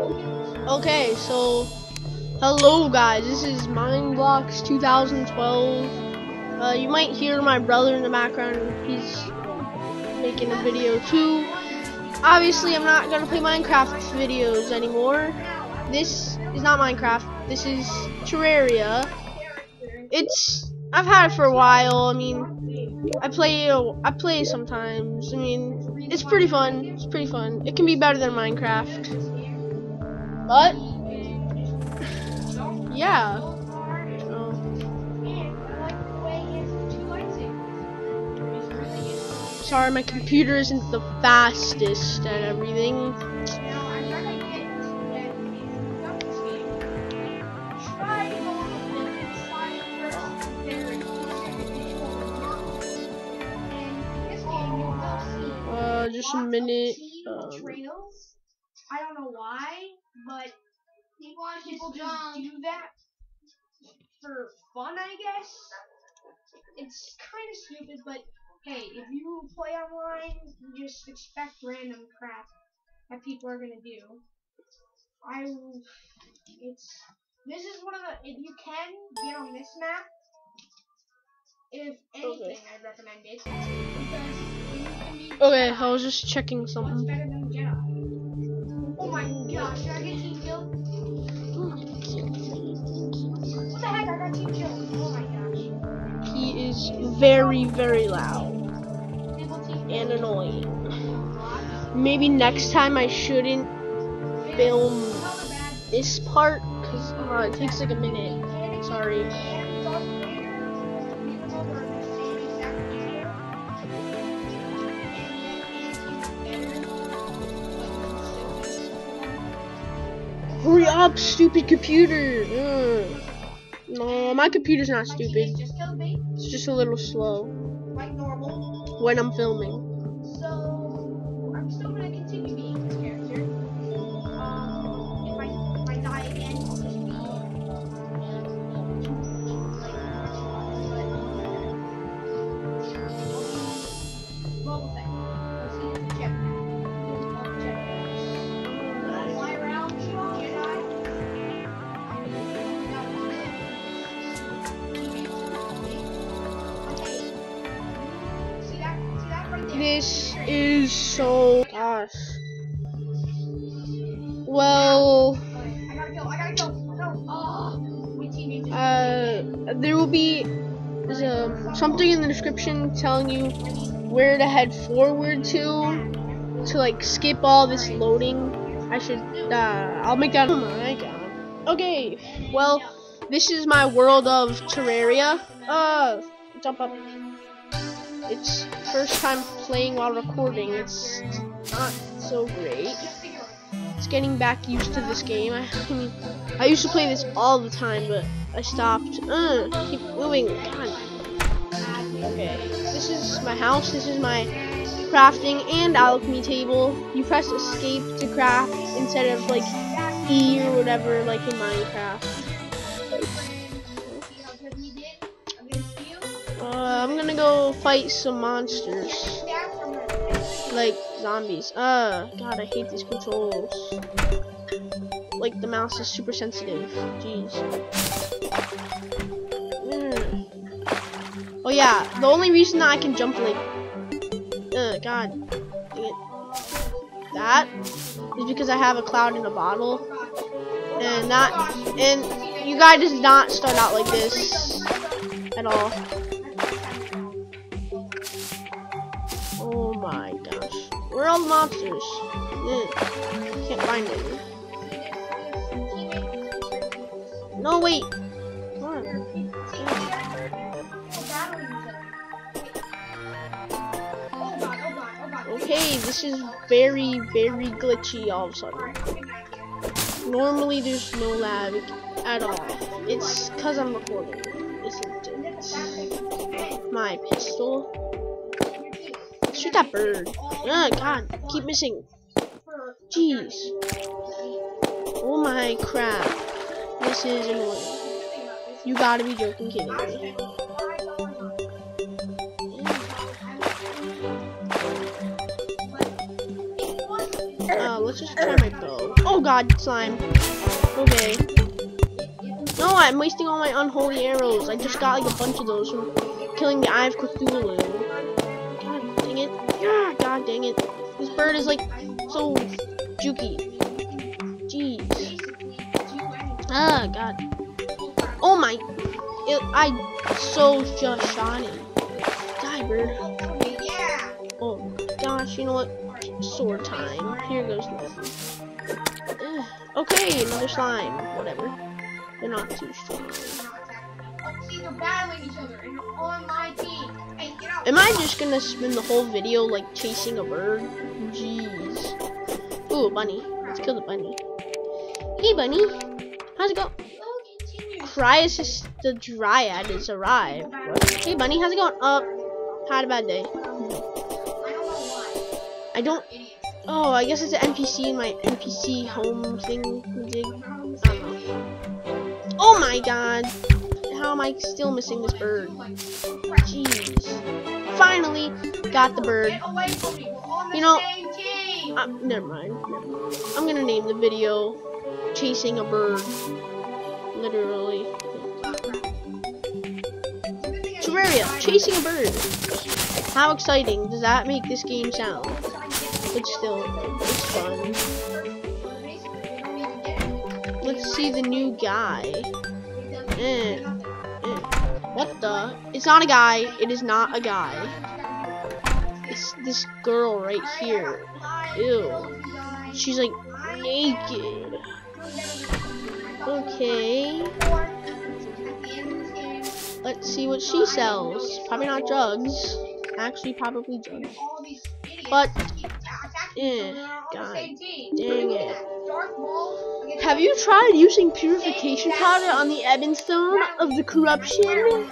Okay, so hello guys, this is Mindblocks 2012. Uh, you might hear my brother in the background. He's making a video too. Obviously, I'm not gonna play Minecraft videos anymore. This is not Minecraft. This is Terraria. It's I've had it for a while. I mean, I play I play sometimes. I mean, it's pretty fun. It's pretty fun. It can be better than Minecraft. But yeah. So, sorry, my computer isn't the fastest at everything. Uh, just a minute. Um. I don't know why, but people just do that for fun, I guess. It's kind of stupid, but hey, if you play online, you just expect random crap that people are gonna do. I, it's this is one of the if you can get on this map. If anything, I recommend it because you can be okay, I was just checking much something. My gosh, did I get team killed? What the heck? I got team killed. Oh my gosh. He is very, very loud and annoying. Maybe next time I shouldn't film this part because uh, it takes like a minute. Sorry. Up, stupid computer! No, my computer's not stupid. It's just a little slow when I'm filming. Is so gosh. Well, uh, there will be um, something in the description telling you where to head forward to to like skip all this loading. I should. Uh, I'll make that. Oh my god. Okay. Well, this is my world of Terraria. Uh, jump up. It's first time playing while recording. It's not so great. It's getting back used to this game. I, mean, I used to play this all the time, but I stopped. Uh, keep moving. God. Okay, this is my house. This is my crafting and alchemy table. You press escape to craft instead of like E or whatever, like in Minecraft. Uh, I'm gonna go fight some monsters, like zombies. Uh, God, I hate these controls. Like the mouse is super sensitive. Jeez. Mm. Oh yeah, the only reason that I can jump like, uh, God, that is because I have a cloud in a bottle, and that, and you guys does not start out like this at all. My gosh, where are all monsters? Ugh, can't find them. No wait. Okay, this is very, very glitchy all of a sudden. Normally there's no lag at all. It's cause I'm recording? My pistol. Shoot that bird. Oh god, keep missing. Jeez. Oh my crap. This is annoying. You gotta be joking kidding me. Uh, let's just try my bow. Oh god, slime. Okay. No, I'm wasting all my unholy arrows. I just got like a bunch of those from killing the Eye of Cthulhu. Dang it. This bird is like so jukey. Jeez. Ah, god. Oh my. It, I so just shot it. Die, bird. Oh gosh, you know what? Sword time. Here goes nothing. Okay, another slime. Whatever. They're not too strong. Am I just gonna spend the whole video like chasing a bird? Jeez. Ooh, a bunny. Let's kill the bunny. Hey, bunny. How's it go? Oh, continue. The Dryad has arrived. What? Hey, bunny. How's it going? Uh, had a bad day. I don't. Oh, I guess it's an NPC in my NPC home thing. Dig. Oh my god. How am I still missing this bird? Jeez. Finally got the bird. Get away from me. We're on the You know- Uh, never mind. I'm gonna name the video "Chasing a Bird." Literally. Terraria, chasing a bird. How exciting does that make this game sound? But still, it's fun. Let's see the new guy. Eh. What the? It's not a guy. It is not a guy. It's this girl right here. Ew. She's like naked. Okay. Let's see what she sells. Probably not drugs. Actually, probably drugs. But, eh, God dang it. Have you tried using purification powder on the ebon stone of the corruption?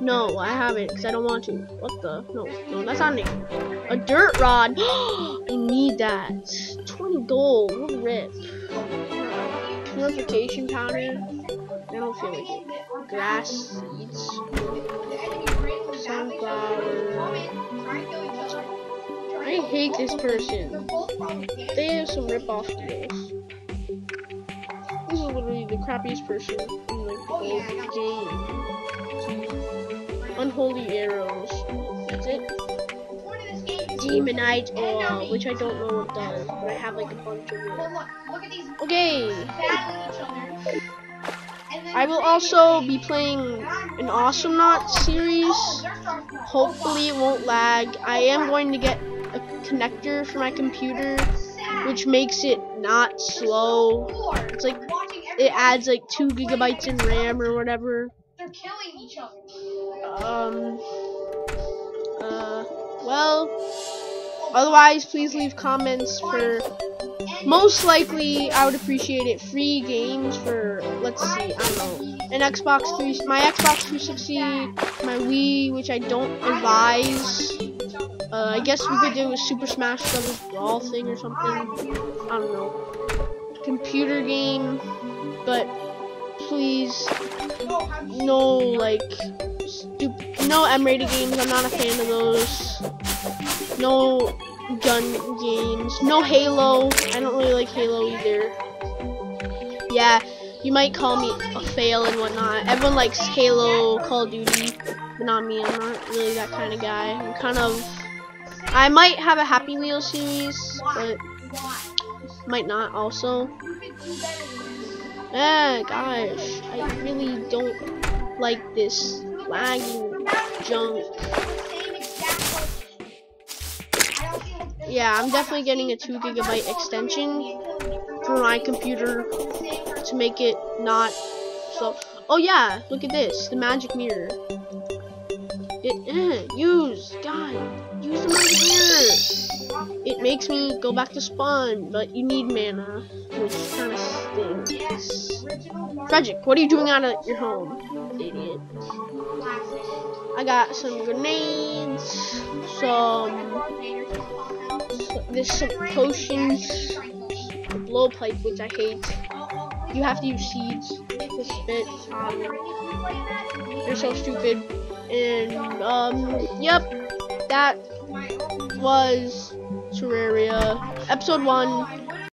No, I haven't, because I don't want to. What the? No, no, that's not it. A dirt rod. I need that. 20 gold. What a rip. Purification powder. I don't feel like it. Grass seeds. I hate this person. They have some rip-off deals. This is literally the crappiest person in like the whole game. Unholy arrows. That's it. Demonite ore, which I don't know what does, but I have like a bunch of it. Okay. I will also be playing an Awesome Knot series. Hopefully it won't lag. I am going to get connector for my computer, which makes it not slow. It's like it adds like two gigabytes in RAM or whatever. They're killing each other. Um. Uh. Well. Otherwise, please leave comments for. Most likely, I would appreciate it. Free games for. Let's see. I don't know. An Xbox 3. My Xbox 360. My Wii, which I don't advise. Uh, I guess we could do a Super Smash Brothers Brawl thing or something. I don't know. Computer game, but please, no like stupid, no M-rated games. I'm not a fan of those. No gun games. No Halo. I don't really like Halo either. Yeah, you might call me a fail and whatnot. Everyone likes Halo, Call of Duty, but not me. I'm not really that kind of guy. I'm kind of. I might have a Happy Meal series, but might not also. Ah, gosh, I really don't like this lagging junk. Yeah, I'm definitely getting a 2 gigabyte extension for my computer to make it not so. Oh yeah, look at this, the magic mirror. It eh, use, God, use the mirror. It makes me go back to spawn, but you need mana, which kind of stinks. Frederick, what are you doing out of your home, idiot? I got some grenades, some, there's some potions, a blowpipe, which I hate. You have to use seeds to spit. Um, they're so stupid. And, um, yep, that was Terraria. episode one. I would've